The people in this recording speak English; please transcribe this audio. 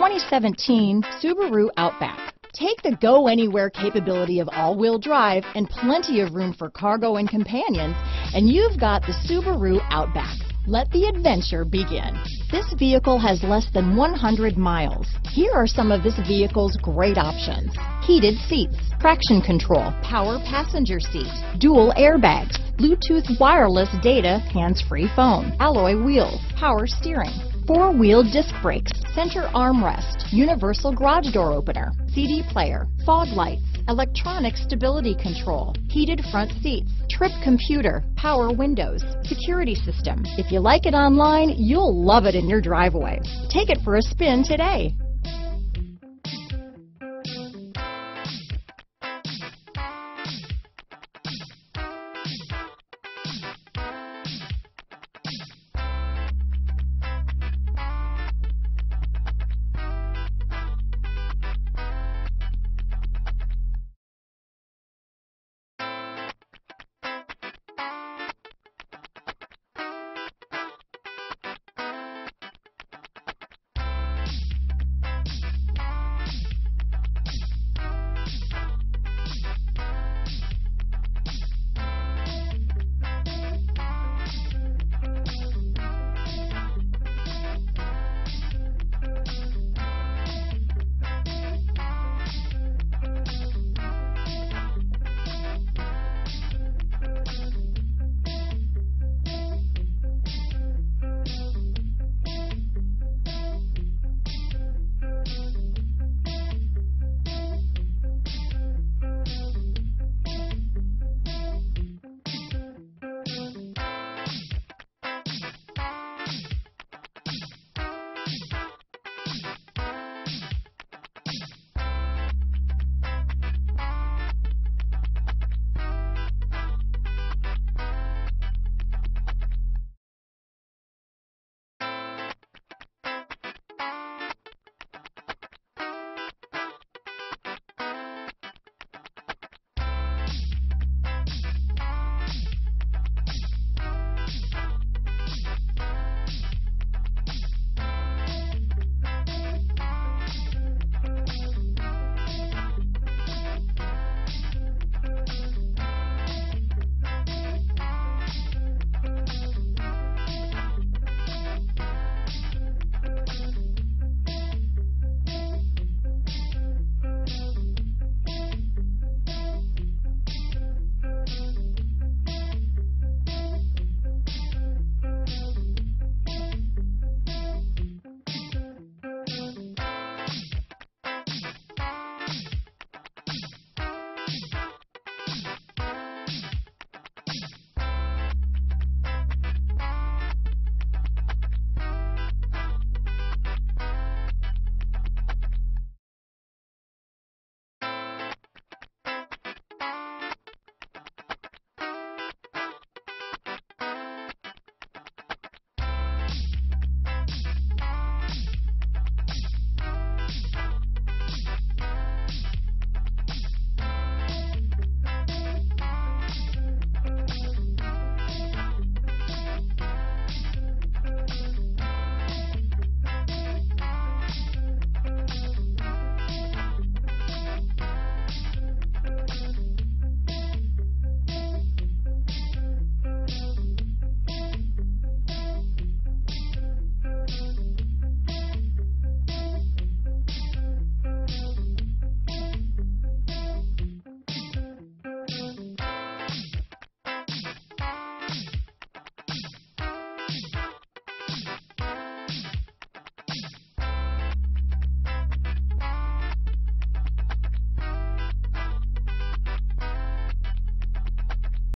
2017 Subaru Outback. Take the go anywhere capability of all-wheel drive and plenty of room for cargo and companions, and you've got the Subaru Outback. Let the adventure begin. This vehicle has less than 100 miles. Here are some of this vehicle's great options. Heated seats, traction control, power passenger seat, dual airbags, Bluetooth wireless data, hands-free phone, alloy wheels, power steering, four-wheel disc brakes, center armrest, universal garage door opener, CD player, fog lights, electronic stability control, heated front seats, trip computer, power windows, security system. If you like it online, you'll love it in your driveway. Take it for a spin today.